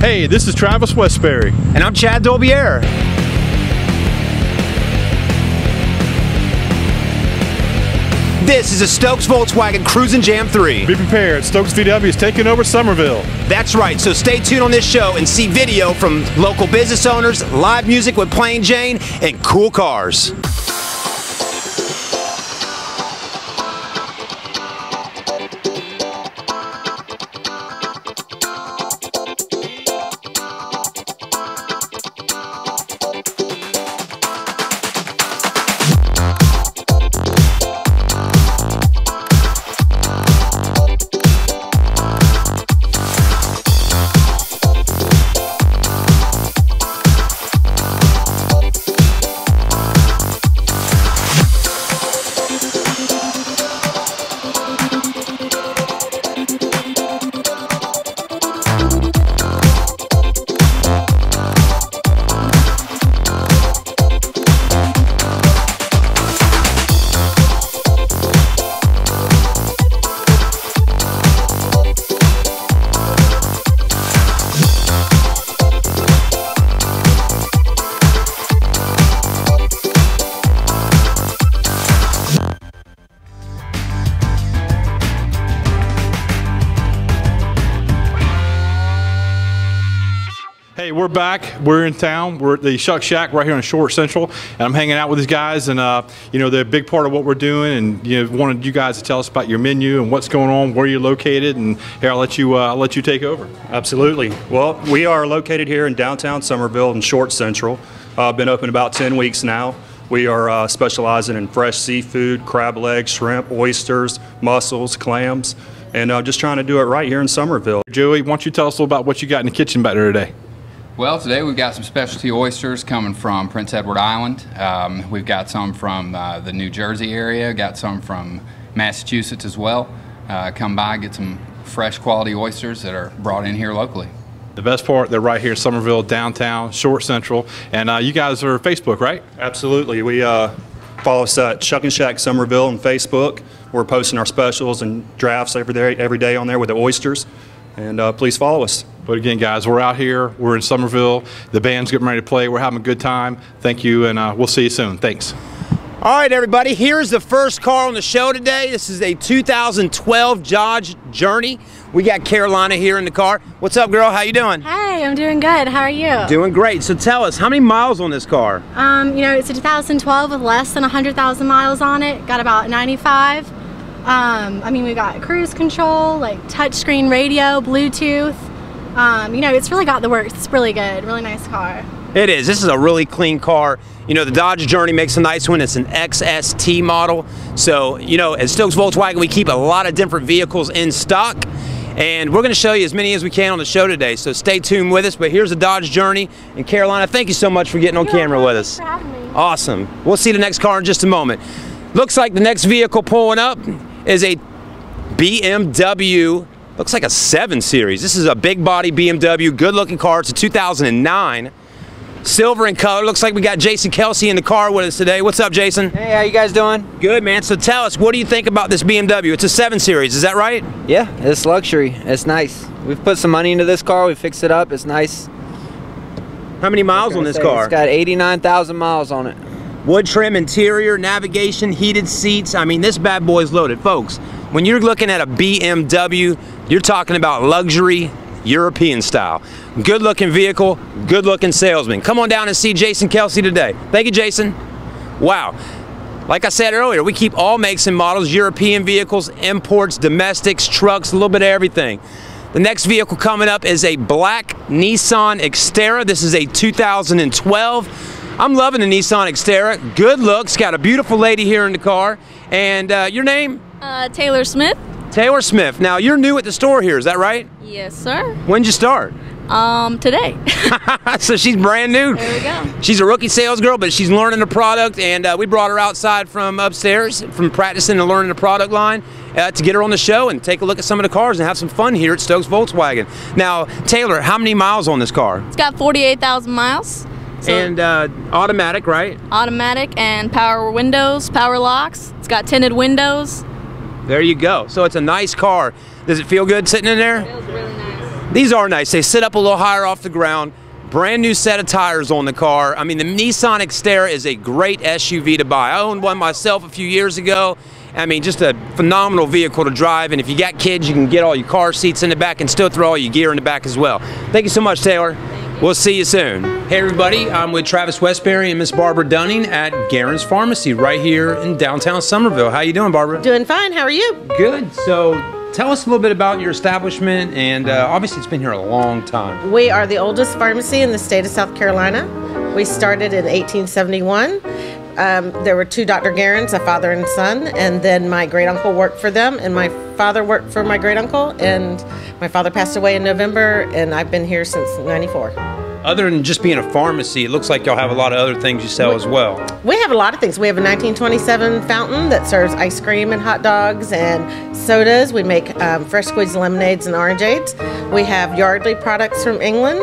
Hey, this is Travis Westbury. And I'm Chad Dolbier. This is a Stokes Volkswagen Cruis'n Jam 3. Be prepared, Stokes VW is taking over Summerville. That's right, so stay tuned on this show and see video from local business owners, live music with Plain Jane, and cool cars. Back. We're in town. We're at the Shuck Shack right here on Short Central, and I'm hanging out with these guys. And uh, you know, they're a big part of what we're doing. And you know, wanted you guys to tell us about your menu and what's going on, where you're located. And here, I'll let you. Uh, I'll let you take over. Absolutely. Well, we are located here in downtown Summerville in Short Central. Uh, been open about 10 weeks now. We are uh, specializing in fresh seafood, crab legs, shrimp, oysters, mussels, clams, and uh, just trying to do it right here in Summerville. Joey, why don't you tell us a little about what you got in the kitchen back there today? Well, today we've got some specialty oysters coming from Prince Edward Island. Um, we've got some from uh, the New Jersey area, got some from Massachusetts as well. Uh, come by, get some fresh quality oysters that are brought in here locally. The best part, they're right here, Summerville, downtown, Short Central, and uh, you guys are Facebook, right? Absolutely. We uh, follow us at Shuck and Shack Summerville on Facebook. We're posting our specials and drafts every day, every day on there with the oysters. And uh, please follow us. But again, guys, we're out here. We're in Summerville. The band's getting ready to play. We're having a good time. Thank you, and uh, we'll see you soon. Thanks. All right, everybody, here's the first car on the show today. This is a 2012 Dodge Journey. We got Carolina here in the car. What's up, girl? How you doing? Hey, I'm doing good. How are you? Doing great. So tell us, how many miles on this car? Um, you know, it's a 2012 with less than 100,000 miles on it. Got about 95. Um, I mean, we got cruise control, like touchscreen radio, Bluetooth. Um, you know, it's really got the works. It's really good. Really nice car. It is. This is a really clean car. You know, the Dodge Journey makes a nice one. It's an XST model. So, you know, at Stokes Volkswagen, we keep a lot of different vehicles in stock. And we're going to show you as many as we can on the show today. So stay tuned with us. But here's the Dodge Journey. And Carolina, thank you so much for getting on camera with us. for having me. Awesome. We'll see the next car in just a moment. Looks like the next vehicle pulling up is a BMW. Looks like a 7 Series. This is a big body BMW, good looking car. It's a 2009. Silver in color. Looks like we got Jason Kelsey in the car with us today. What's up, Jason? Hey, how you guys doing? Good, man. So tell us, what do you think about this BMW? It's a 7 Series, is that right? Yeah, it's luxury. It's nice. We've put some money into this car. We fixed it up. It's nice. How many miles on this car? It's got 89,000 miles on it. Wood trim interior, navigation, heated seats. I mean, this bad boy's loaded. Folks, when you're looking at a BMW, you're talking about luxury, European style. Good looking vehicle, good looking salesman. Come on down and see Jason Kelsey today. Thank you, Jason. Wow. Like I said earlier, we keep all makes and models, European vehicles, imports, domestics, trucks, a little bit of everything. The next vehicle coming up is a black Nissan Xterra. This is a 2012. I'm loving the Nissan Xterra. Good looks, got a beautiful lady here in the car. And uh, your name? Uh, Taylor Smith. Taylor Smith. Now, you're new at the store here, is that right? Yes, sir. When'd you start? Um, today. so she's brand new. There we go. She's a rookie sales girl, but she's learning the product, and uh, we brought her outside from upstairs from practicing and learning the product line uh, to get her on the show and take a look at some of the cars and have some fun here at Stokes Volkswagen. Now, Taylor, how many miles on this car? It's got 48,000 miles. So and uh, automatic, right? automatic and power windows, power locks. It's got tinted windows. There you go. So it's a nice car. Does it feel good sitting in there? Feels really nice. These are nice. They sit up a little higher off the ground. Brand new set of tires on the car. I mean, the Nissan Xterra is a great SUV to buy. I owned one myself a few years ago. I mean, just a phenomenal vehicle to drive. And if you got kids, you can get all your car seats in the back and still throw all your gear in the back as well. Thank you so much, Taylor. We'll see you soon. Hey, everybody. I'm with Travis Westbury and Miss Barbara Dunning at Guerin's Pharmacy right here in downtown Summerville. How you doing, Barbara? Doing fine. How are you? Good. So tell us a little bit about your establishment. And uh, obviously, it's been here a long time. We are the oldest pharmacy in the state of South Carolina. We started in 1871. Um, there were two Dr. Guerins, a father and son, and then my great uncle worked for them, and my father worked for my great uncle, and my father passed away in November, and I've been here since 94. Other than just being a pharmacy, it looks like y'all have a lot of other things you sell as well. We have a lot of things. We have a 1927 fountain that serves ice cream and hot dogs and sodas. We make um, fresh squeezed lemonades and orangeades. We have Yardley products from England.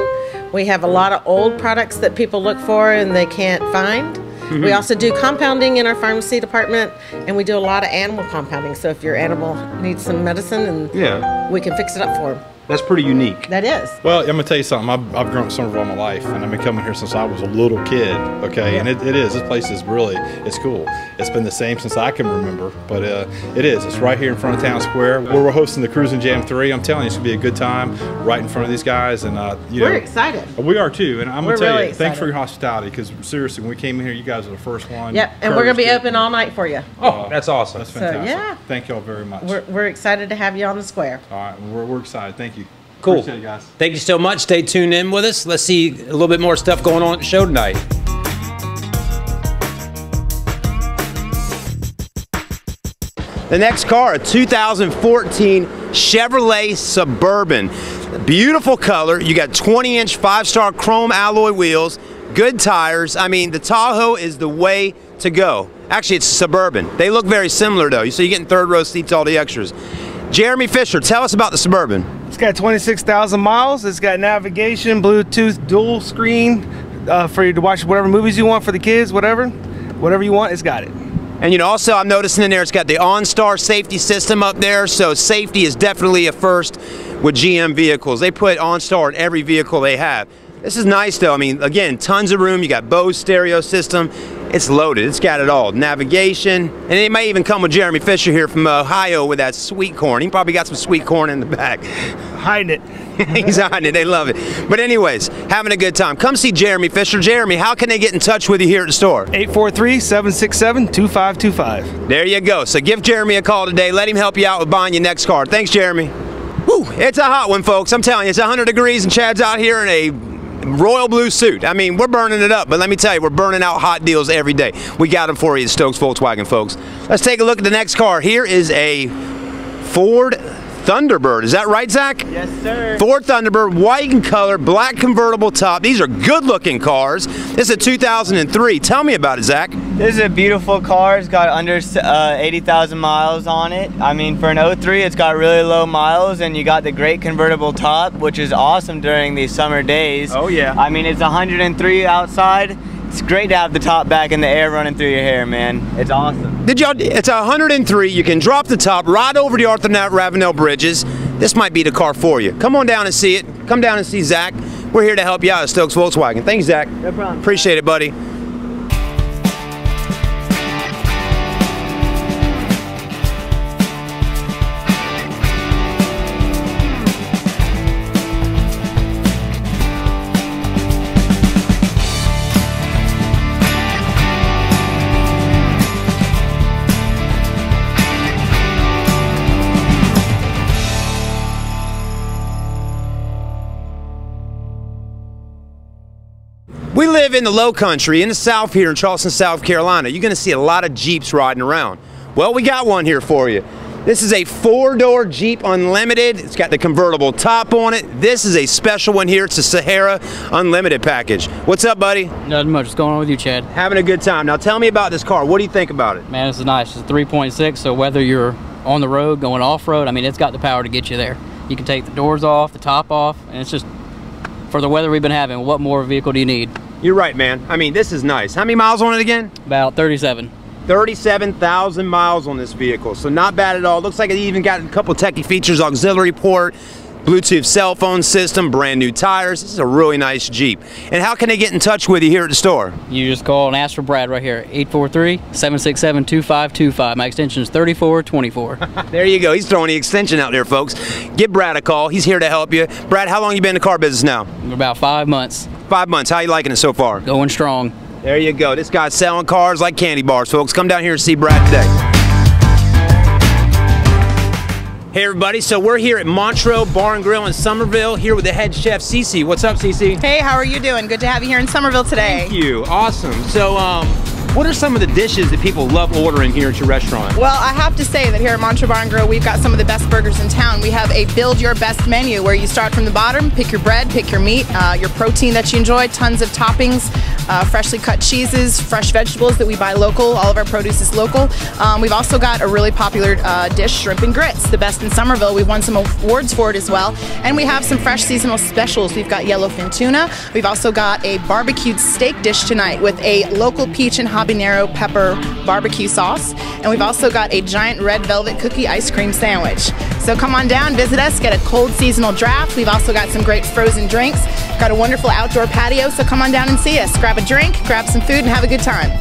We have a lot of old products that people look for and they can't find. We also do compounding in our pharmacy department, and we do a lot of animal compounding. So if your animal needs some medicine, and Yeah. we can fix it up for them. That's pretty unique. That is. Well, I'm gonna tell you something. I've, I've grown up in Summerville all my life, and I've been coming here since I was a little kid. Okay, and it, it is. This place is really, it's cool. It's been the same since I can remember, but uh, it is. It's right here in front of Town Square, where we're hosting the Cruising Jam Three. I'm telling you, it's gonna be a good time right in front of these guys, and uh, you We're know, excited. We are too, and I'm We're gonna tell really you, thanks for your hospitality. Because seriously, when we came in here, you guys are the first one. Yep, and we're gonna be open all night for you. Oh, that's awesome. That's fantastic. So, yeah. Thank you all very much. We're, we're excited to have you on the square. all right, we're, we're excited. Thank you. Cool. Appreciate it, guys. Thank you so much. Stay tuned in with us. Let's see a little bit more stuff going on at the show tonight. The next car, a 2014 Chevrolet Suburban. Beautiful color. You got 20 inch five star chrome alloy wheels, good tires. I mean, the Tahoe is the way to go. Actually, it's a Suburban. They look very similar though. So you're getting third row seats, all the extras. Jeremy Fisher, tell us about the Suburban. Got 26,000 miles. It's got navigation, Bluetooth, dual screen uh, for you to watch whatever movies you want for the kids, whatever. Whatever you want, it's got it. And you know, also I'm noticing in there it's got the OnStar safety system up there, so safety is definitely a first with GM vehicles. They put OnStar in every vehicle they have. This is nice though. I mean, again, tons of room. You got Bose stereo system. It's loaded. It's got it all. Navigation, and it may even come with Jeremy Fisher here from Ohio with that sweet corn. He probably got some sweet corn in the back. Hiding it. He's hiding it. They love it. But anyways, having a good time. Come see Jeremy Fisher. Jeremy, how can they get in touch with you here at the store? 843 767 2525. There you go. So give Jeremy a call today. Let him help you out with buying your next car. Thanks, Jeremy. Woo, it's a hot one, folks. I'm telling you, it's 100 degrees and Chad's out here in a royal blue suit. I mean, we're burning it up, but let me tell you, we're burning out hot deals every day. We got them for you at Stokes Volkswagen, folks. Let's take a look at the next car. Here is a Ford Thunderbird. Is that right, Zach? Yes, sir. Ford Thunderbird, white in color, black convertible top. These are good looking cars. This is a 2003. Tell me about it, Zach. This is a beautiful car. It's got under uh, 80,000 miles on it. I mean, for an 03, it's got really low miles, and you got the great convertible top, which is awesome during these summer days. Oh, yeah. I mean, it's 103 outside. It's great to have the top back in the air running through your hair, man. It's awesome. Did y'all? It's a 103. You can drop the top, ride over the Arthur Nat Ravenel bridges. This might be the car for you. Come on down and see it. Come down and see Zach. We're here to help you out at Stokes Volkswagen. Thanks, Zach. No problem. Appreciate it, buddy. Live in the low country, in the south here in Charleston, South Carolina. You're going to see a lot of Jeeps riding around. Well, we got one here for you. This is a four-door Jeep Unlimited. It's got the convertible top on it. This is a special one here. It's a Sahara Unlimited package. What's up, buddy? Nothing much. What's going on with you, Chad? Having a good time. Now tell me about this car. What do you think about it? Man, this is nice. It's a 3.6, so whether you're on the road, going off-road, I mean, it's got the power to get you there. You can take the doors off, the top off, and it's just, for the weather we've been having, what more vehicle do you need? You're right, man. I mean, this is nice. How many miles on it again? About 37. 37,000 miles on this vehicle, so not bad at all. Looks like it even got a couple techie features, auxiliary port, Bluetooth cell phone system, brand new tires. This is a really nice Jeep. And how can they get in touch with you here at the store? You just call and ask for Brad right here, 843-767-2525. My extension is 3424. There you go. He's throwing the extension out there, folks. Give Brad a call. He's here to help you. Brad, how long you been in the car business now? About five months. Five months. How you liking it so far? Going strong. There you go. This guy's selling cars like candy bars, folks. Come down here and see Brad today. Hey everybody, so we're here at Montreux Bar and Grill in Summerville, here with the head chef Cece. What's up, Cece? Hey, how are you doing? Good to have you here in Summerville today. Thank you. Awesome. So, um, what are some of the dishes that people love ordering here at your restaurant? Well, I have to say that here at Montreux Bar and Grill, we've got some of the best burgers in town. We have a build your best menu where you start from the bottom, pick your bread, pick your meat, uh, your protein that you enjoy, tons of toppings, uh, freshly cut cheeses, fresh vegetables that we buy local. All of our produce is local. Um, we've also got a really popular uh, dish, shrimp and grits, the best in Summerville. We've won some awards for it as well. And we have some fresh seasonal specials. We've got yellowfin tuna. We've also got a barbecued steak dish tonight with a local peach and habanero pepper barbecue sauce. And we've also got a giant red velvet cookie ice cream sandwich. So come on down, visit us, get a cold seasonal draft. We've also got some great frozen drinks. Got a wonderful outdoor patio, so come on down and see us. Grab a drink, grab some food, and have a good time.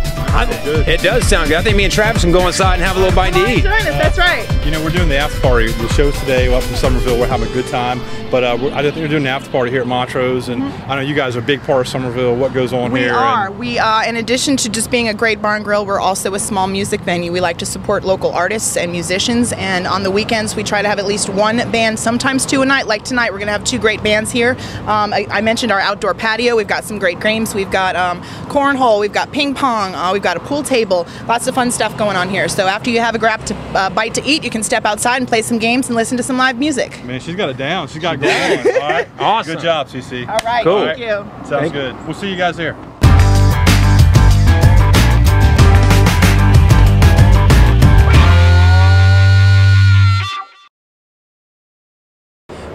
It does sound good. I think me and Travis can go inside and have a little bite to eat. Join us, that's right. You know, we're doing the after party. The show's today up in Summerville. We're having a good time. But uh, we're, I think we're doing the after party here at Montrose, and I know you guys are a big part of Summerville. What goes on We here? are. and- We, uh, in addition to just being a great bar and grill, we're also a small music venue. We like to support local artists and musicians, and on the weekends we try to have at least one band, sometimes two a night. Like tonight, we're going to have two great bands here. Um, I, I mentioned our outdoor patio. We've got some great games. We've got um, cornhole. We've got ping pong. Uh, we've got a pool table. Lots of fun stuff going on here. So after you have a grab to uh, bite to eat, you can step outside and play some games and listen to some live music. Man, she's got it down. She's got it going. All right. Awesome. Good job, CC. All right. Cool. Thank you. Sounds Thank- good. We'll see you guys there.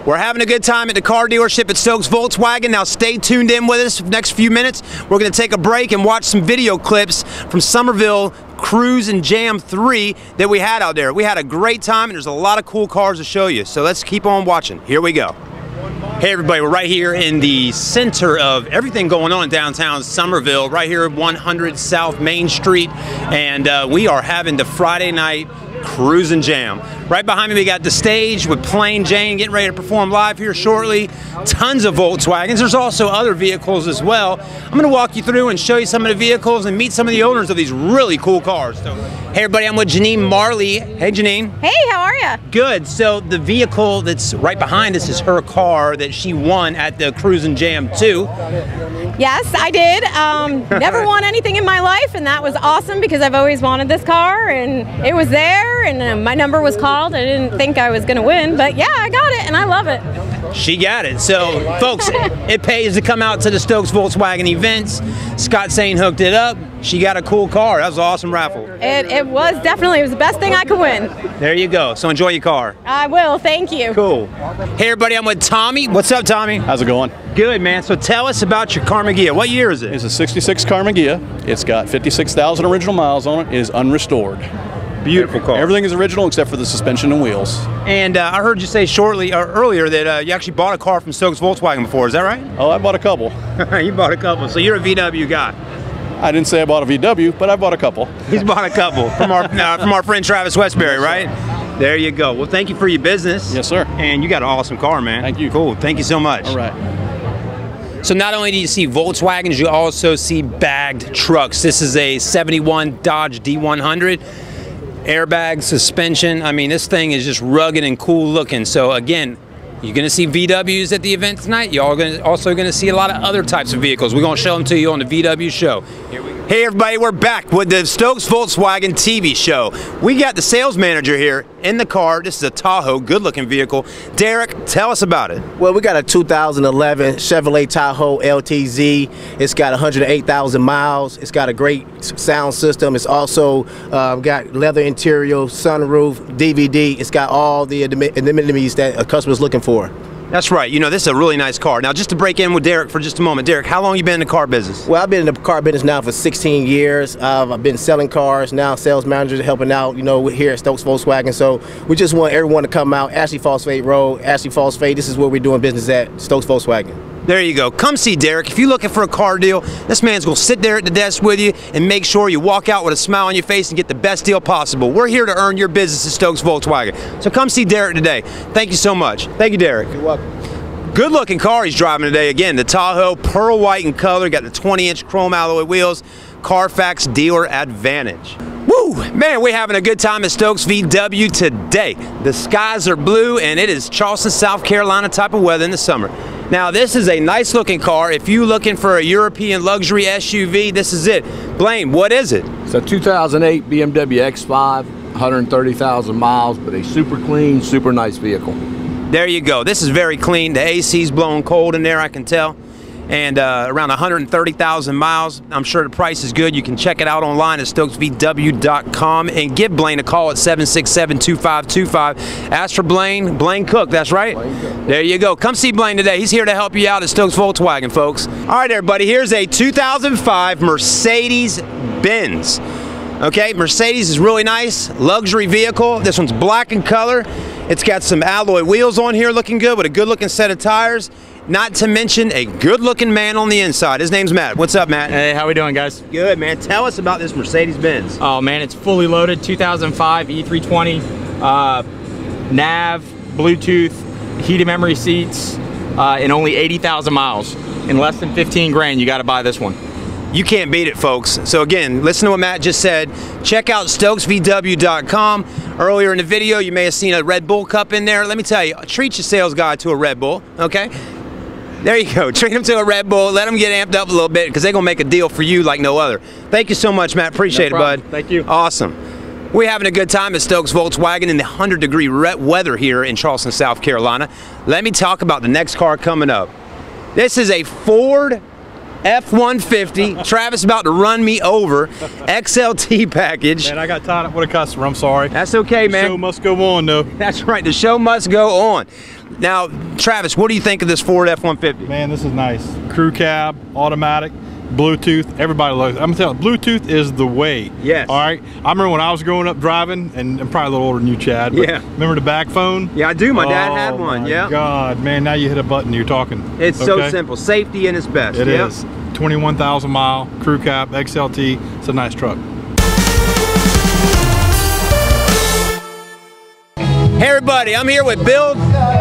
We're having a good time at the car dealership at Stokes Volkswagen. Now stay tuned in with us for the next few minutes. We're going to take a break and watch some video clips from Summerville Cruise and Jam 3 that we had out there. We had a great time and there's a lot of cool cars to show you. So let's keep on watching. Here we go. Hey everybody, we're right here in the center of everything going on in downtown Summerville, right here at 100 South Main Street, and uh, we are having the Friday night cruise and jam. Right behind me, we got the stage with Plain Jane getting ready to perform live here shortly. Tons of Volkswagens. There's also other vehicles as well. I'm going to walk you through and show you some of the vehicles and meet some of the owners of these really cool cars. So, hey everybody, I'm with Janine Marley. Hey Janine. Hey, how are you? Good. So the vehicle that's right behind us is her car that she won at the Cruising Jam 2. Yes, I did. Um, never won anything in my life, and that was awesome because I've always wanted this car, and it was there, and uh, my number was called. I didn't think I was going to win, but yeah, I got it, and I love it. She got it. So, folks, it pays to come out to the Stokes Volkswagen events. Scott Sane hooked it up. She got a cool car. That was an awesome raffle. It, it was definitely it was the best thing I could win. There you go. So enjoy your car. I will. Thank you. Cool. Hey, everybody, I'm with Tommy. What's up, Tommy? How's it going? Good, man. So tell us about your Karmann Ghia. What year is it? It's a 66 Karmann Ghia. It's got 56,000 original miles on it. It is unrestored. Beautiful car. Everything is original except for the suspension and wheels. And uh, I heard you say shortly or earlier that uh, you actually bought a car from Stokes Volkswagen before. Is that right? Oh, I bought a couple. you bought a couple. So you're a VW guy. I didn't say I bought a VW, but I bought a couple. He's bought a couple from our uh, from our friend Travis Westbury, right? There you go. Well, thank you for your business. Yes, sir. And you got an awesome car, man. Thank you. Cool. Thank you so much. All right. So not only do you see Volkswagens, you also see bagged trucks. This is a 71 Dodge D100. Airbag, suspension. I mean, this thing is just rugged and cool looking. So again, you're going to see VWs at the event tonight. You're also going to see a lot of other types of vehicles. We're going to show them to you on the VW show. Hey everybody, we're back with the Stokes Volkswagen TV show. We got the sales manager here in the car. This is a Tahoe, good looking vehicle. Derek, tell us about it. Well, we got a 2011 Chevrolet Tahoe LTZ. It's got 108,000 miles. It's got a great sound system. It's also uh, got leather interior, sunroof, DVD. It's got all the amenities that a customer's looking for. That's right. You know, this is a really nice car. Now, just to break in with Derek for just a moment. Derek, how long you been in the car business? Well, I've been in the car business now for 16 years. Uh, I've been selling cars, now sales manager, helping out, you know, here at Stokes Volkswagen. So we just want everyone to come out. Ashley Phosphate Road, Ashley Phosphate. This is where we're doing business at Stokes Volkswagen. There you go. Come see Derek. If you're looking for a car deal, this man's going to sit there at the desk with you and make sure you walk out with a smile on your face and get the best deal possible. We're here to earn your business at Stokes Volkswagen. So come see Derek today. Thank you so much. Thank you, Derek. You're welcome. Good looking car he's driving today. Again, the Tahoe, pearl white in color, got the 20 inch chrome alloy wheels, Carfax dealer advantage. Woo! Man, we're having a good time at Stokes VW today. The skies are blue and it is Charleston, South Carolina type of weather in the summer. Now, this is a nice looking car. If you're looking for a European luxury SUV, this is it. Blaine, what is it? It's a 2008 BMW X5, 130,000 miles, but a super clean, super nice vehicle. There you go. This is very clean. The AC's blowing cold in there, I can tell. And uh, around 130,000 miles. I'm sure the price is good. You can check it out online at stokesvw.com and give Blaine a call at 767 2525. Ask for Blaine, Blaine Cook, that's right? There you go. Come see Blaine today. He's here to help you out at Stokes Volkswagen, folks. All right, everybody, here's a 2005 Mercedes Benz. Okay, Mercedes is really nice, luxury vehicle. This one's black in color. It's got some alloy wheels on here looking good with a good looking set of tires. Not to mention a good looking man on the inside. His name's Matt. What's up, Matt? Hey, how we doing, guys? Good, man. Tell us about this Mercedes Benz. Oh man, it's fully loaded 2005 E320, uh, nav, Bluetooth, heated memory seats, uh, and only 80,000 miles. In less than 15 grand, you got to buy this one. You can't beat it, folks. So again, listen to what Matt just said. Check out stokesvw.com. Earlier in the video, you may have seen a Red Bull cup in there. Let me tell you, treat your sales guy to a Red Bull, okay? There you go. Treat them to a Red Bull. Let them get amped up a little bit because they're going to make a deal for you like no other. Thank you so much, Matt. Appreciate No it, bud. Thank you. Awesome. We're having a good time at Stokes Volkswagen in the 100 degree re- weather here in Charleston, South Carolina. Let me talk about the next car coming up. This is a Ford F-150. Travis about to run me over. XLT package. Man, I got tied up with a customer. I'm sorry. That's okay, man. The show must go on, though. That's right. The show must go on. Now, Travis, what do you think of this Ford F-150? Man, this is nice. Crew cab, automatic, Bluetooth. Everybody loves it. I'm telling you, Bluetooth is the way. Yes. All right. I remember when I was growing up driving, and I'm probably a little older than you, Chad. But Yeah. Remember the back phone? Yeah, I do. My dad Oh, had one. Yeah. God, man, now you hit a button, you're talking. It's so simple. Safety in its best. It yeah? is. 21,000 mile crew cab XLT. It's a nice truck. Hey everybody, I'm here with Bill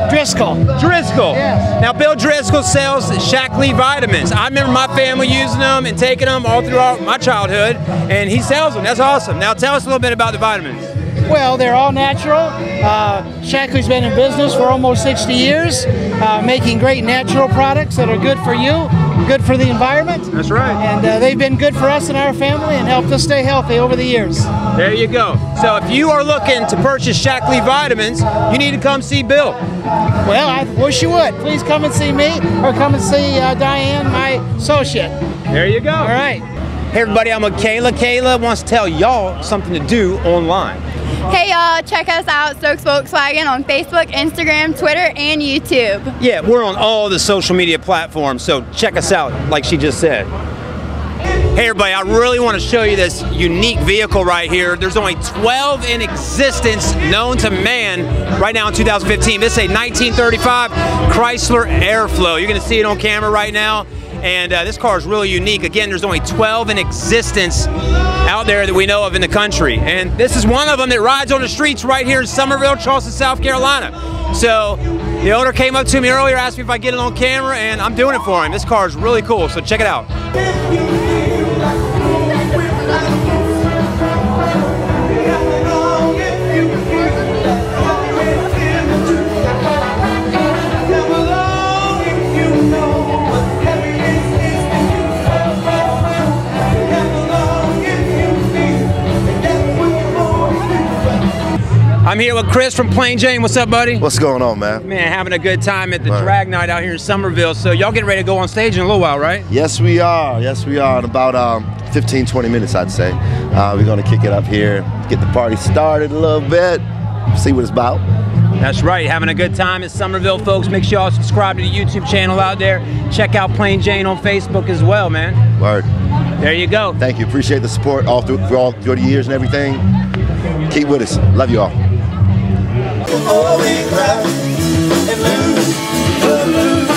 Driscoll. Driscoll. Yes. Now Bill Driscoll sells Shaklee vitamins. I remember my family using them and taking them all throughout my childhood, and he sells them. That's awesome. Now tell us a little bit about the vitamins. Well, they're all natural. Uh, Shaklee's been in business for almost 60 years, uh, making great natural products that are good for you, good for the environment. That's right. And uh, they've been good for us and our family and helped us stay healthy over the years. There you go. So if you are looking to purchase Shaklee vitamins, you need to come see Bill. Well, I wish you would. Please come and see me or come and see uh, Diane, my associate. There you go. All right. Hey everybody, I'm with Kayla. Kayla wants to tell y'all something to do online. Hey y'all, check us out, Stokes Volkswagen on Facebook, Instagram, Twitter, and YouTube. Yeah, we're on all the social media platforms, so check us out, like she just said. Hey everybody, I really want to show you this unique vehicle right here. There's only 12 in existence known to man right now in 2015. This is a 1935 Chrysler Airflow. You're going to see it on camera right now. And uh, this car is really unique. Again, there's only 12 in existence out there that we know of in the country. And this is one of them that rides on the streets right here in Summerville, Charleston, South Carolina. So the owner came up to me earlier, asked me if I get it on camera, and I'm doing it for him. This car is really cool, so check it out. I'm here with Chris from Plain Jane. What's up, buddy? What's going on, man? Man, having a good time at the drag night out here in Summerville. So y'all getting ready to go on stage in a little while, right? Yes, we are. Yes, we are. In about um, 15, 20 minutes, I'd say. Uh, we're going to kick it up here, get the party started a little bit, see what it's about. That's right, having a good time at Summerville, folks. Make sure y'all subscribe to the YouTube channel out there. Check out Plain Jane on Facebook as well, man. Word. There you go. Thank you. Appreciate the support all through, all through the years and everything. Keep with us. Love you all. We cry and lose, lose.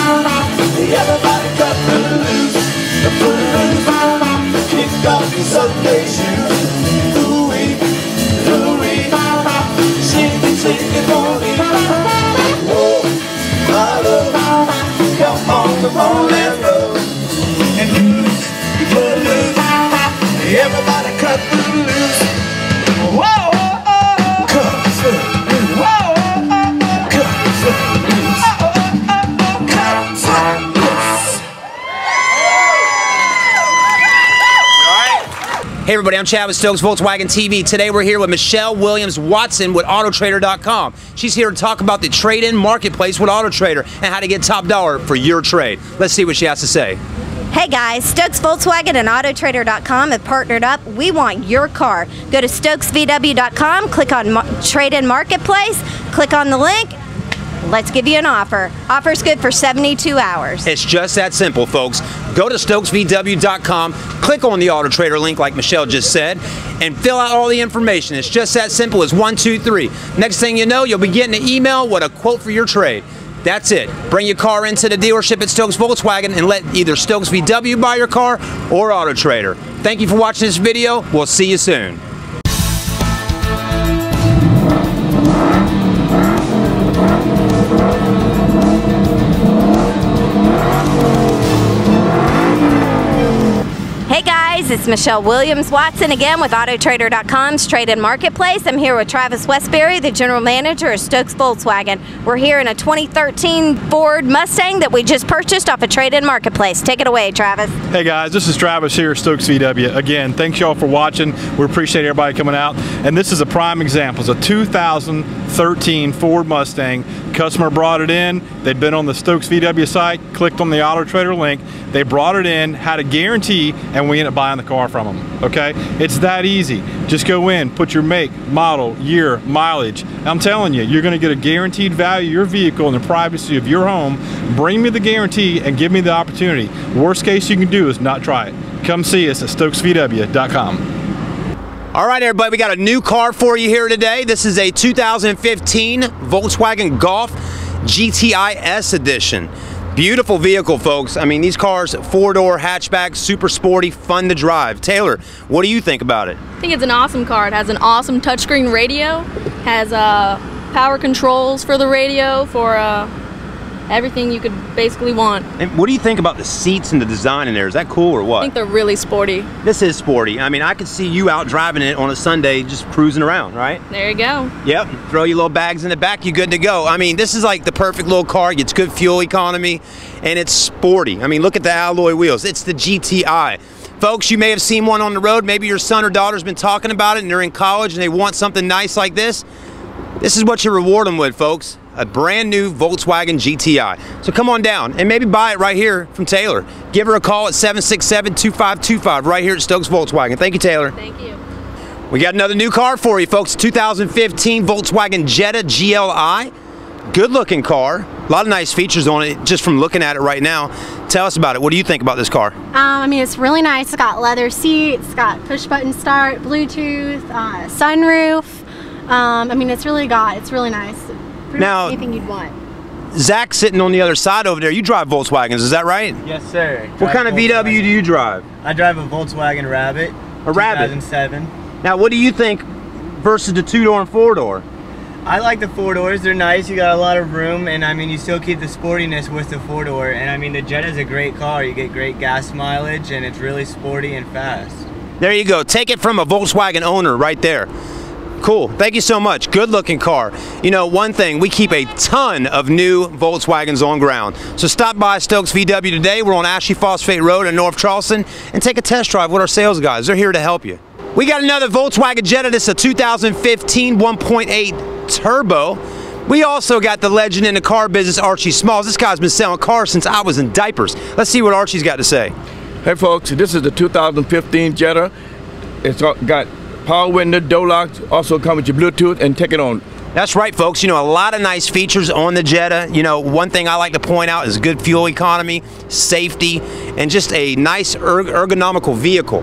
Everybody lose. Kick off your Sunday shoes. It, it my love. Come on. And lose. Everybody cut loose. Hey everybody, I'm Chad with Stokes Volkswagen TV. Today we're here with Michelle Williams Watson with Autotrader.com. She's here to talk about the trade-in marketplace with AutoTrader and how to get top dollar for your trade. Let's see what she has to say. Hey guys, Stokes Volkswagen and Autotrader.com have partnered up. We want your car. Go to StokesVW.com, click on Trade In Marketplace, click on the link. Let's give you an offer. Offer's good for 72 hours. It's just that simple, folks. Go to StokesVW.com, click on the Auto Trader link like Michelle just said, and fill out all the information. It's just that simple as one, two, three. Next thing you know, you'll be getting an email with a quote for your trade. That's it. Bring your car into the dealership at Stokes Volkswagen and let either Stokes VW buy your car or Auto Trader. Thank you for watching this video. We'll see you soon. It's Michelle Williams Watson again with Autotrader.com's Trade In Marketplace. I'm here with Travis Westbury, the general manager of Stokes Volkswagen. We're here in a 2013 Ford Mustang that we just purchased off a Trade In Marketplace. Take it away, Travis. Hey guys, this is Travis here at Stokes VW. Again, thanks y'all for watching. We appreciate everybody coming out. And this is a prime example. It's a 2013 Ford Mustang. Customer brought it in. They'd been on the Stokes VW site, clicked on the Auto Trader link. They brought it in, had a guarantee, and we ended up buying the car from them. Okay? It's that easy. Just go in, put your make, model, year, mileage. I'm telling you, you're going to get a guaranteed value of your vehicle in the privacy of your home. Bring me the guarantee and give me the opportunity. Worst case you can do is not try it. Come see us at stokesvw.com. All right, everybody, we got a new car for you here today. This is a 2015 Volkswagen Golf GTI S Edition. Beautiful vehicle, folks. I mean, these cars, four-door hatchback, super sporty, fun to drive. Taylor, what do you think about it? I think it's an awesome car. It has an awesome touchscreen radio, has uh, power controls for the radio, for uh, everything you could basically want. And what do you think about the seats and the design in there? Is that cool or what? I think they're really sporty. This is sporty. I mean, I could see you out driving it on a Sunday, just cruising around, right? There you go. Yep. Throw your little bags in the back, you're good to go. I mean, this is like the perfect little car. Gets good fuel economy, and it's sporty. I mean, look at the alloy wheels. It's the GTI. Folks, you may have seen one on the road. Maybe your son or daughter's been talking about it, and they're in college and they want something nice like this. This is what you reward them with, folks. A brand new Volkswagen GTI. So come on down and maybe buy it right here from Taylor. Give her a call at 767-2525 right here at Stokes Volkswagen. Thank you, Taylor. Thank you. We got another new car for you, folks. 2015 Volkswagen Jetta GLI. Good looking car. A lot of nice features on it just from looking at it right now. Tell us about it. What do you think about this car? Um, I mean, it's really nice. It's got leather seats, it's got push button start, Bluetooth, uh, sunroof. Um, I mean, it's really got, it's really nice. Pretty Now- much anything you'd want. Zach sitting on the other side over there. You drive Volkswagens, is that right? Yes, sir. What kind of VW do you drive? I drive a Volkswagen Rabbit. A Rabbit? 2007. Now, what do you think versus the two door and four door? I like the four doors. They're nice. You got a lot of room, and I mean, you still keep the sportiness with the four door. And I mean, the Jetta's a great car. You get great gas mileage, and it's really sporty and fast. There you go. Take it from a Volkswagen owner right there. Cool. Thank you so much. Good looking car. You know, one thing, we keep a ton of new Volkswagens on ground. So stop by Stokes VW today. We're on Ashley Phosphate Road in North Charleston and take a test drive with our sales guys. They're here to help you. We got another Volkswagen Jetta. This is a 2015 1.8 turbo. We also got the legend in the car business, Archie Smalls. This guy's been selling cars since I was in diapers. Let's see what Archie's got to say. Hey folks, this is the 2015 Jetta. It's got power window, door locks, also come with your Bluetooth and take it on That's right, folks. You know, a lot of nice features on the Jetta. You know, one thing I like to point out is good fuel economy, safety, and just a nice erg- ergonomical vehicle.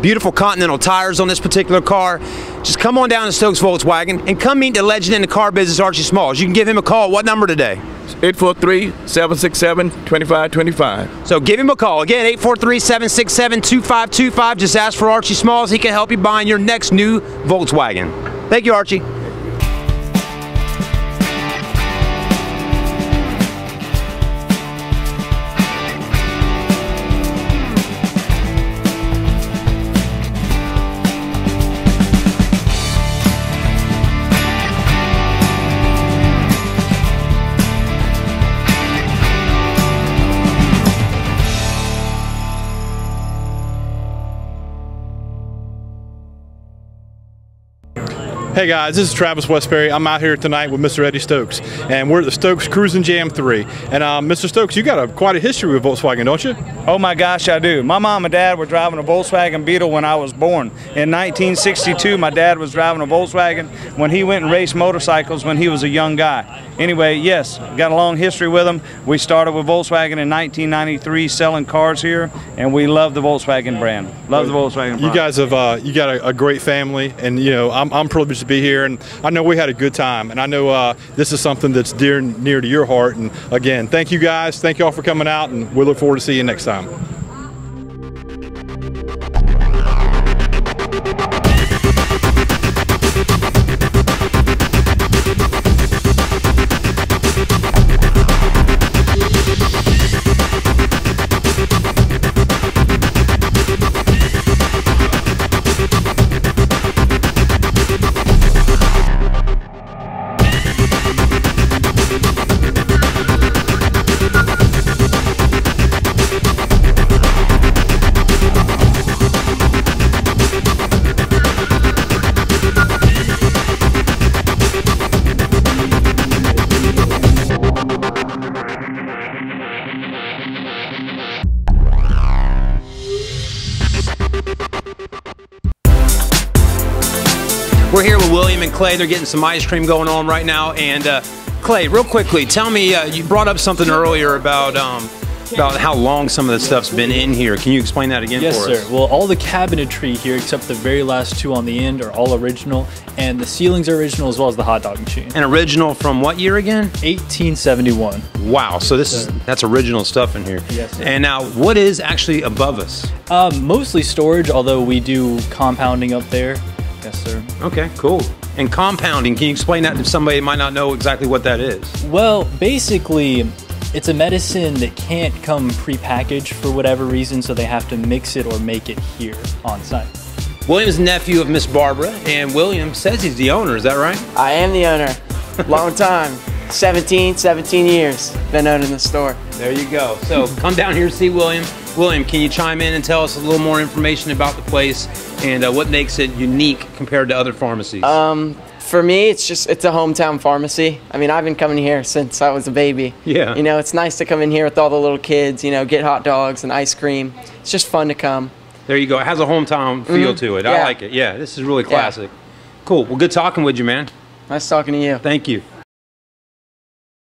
Beautiful Continental tires on this particular car. Just come on down to Stokes Volkswagen and come meet the legend in the car business, Archie Smalls. You can give him a call. What number today? 843-767-2525. So give him a call. Again, 843-767-2525. Just ask for Archie Smalls. He can help you buying your next new Volkswagen. Thank you, Archie. Hey guys, this is Travis Westbury. I'm out here tonight with Mr. Eddie Stokes, and we're at the Stokes Cruising Jam 3. And um, Mr. Stokes, you got a quite a history with Volkswagen, don't you? Oh my gosh, I do. My mom and dad were driving a Volkswagen Beetle when I was born. In 1962, my dad was driving a Volkswagen when he went and raced motorcycles when he was a young guy. Anyway, yes, got a long history with them. We started with Volkswagen in 1993 selling cars here, and we love the Volkswagen brand. Love the Volkswagen brand. You guys have uh, you got a, a great family, and you know I'm, I'm privileged to be here, and I know we had a good time, and I know uh, this is something that's dear near to your heart. And again, thank you guys, thank you all for coming out, and we look forward to see you next time. Clay. They're getting some ice cream going on right now. And uh, Clay, real quickly, tell me, uh, you brought up something earlier about um, about how long some of the stuff's been in here. Can you explain that again Yes, sir. Well, all the cabinetry here, except the very last two on the end, are all original, and the ceilings are original as well as the hot dog machine. An original from what year again? 1871. Wow. So this is that's original stuff in here. Yes. sir. And now, what is actually above us? Um, mostly storage, although we do compounding up there. Yes, sir. Okay, cool. And compounding, can you explain that to somebody that might not know exactly what that is? Well, basically, it's a medicine that can't come prepackaged for whatever reason, so they have to mix it or make it here on site. William's nephew of Miss Barbara, and William says he's the owner. Is that right? I am the owner. Long time. 17, 17 years been owning the store. There you go. So come down here see William. William, can you chime in and tell us a little more information about the place and uh, what makes it unique compared to other pharmacies? Um, for me, it's just it's a hometown pharmacy. I mean, I've been coming here since I was a baby. Yeah. You know, it's nice to come in here with all the little kids. You know, get hot dogs and ice cream. It's just fun to come. there you go. It has a hometown feel Mhm. to it. I like it. Yeah, this is really Yeah. classic. Cool. Well, good talking with you, man. Nice talking to you. Thank you.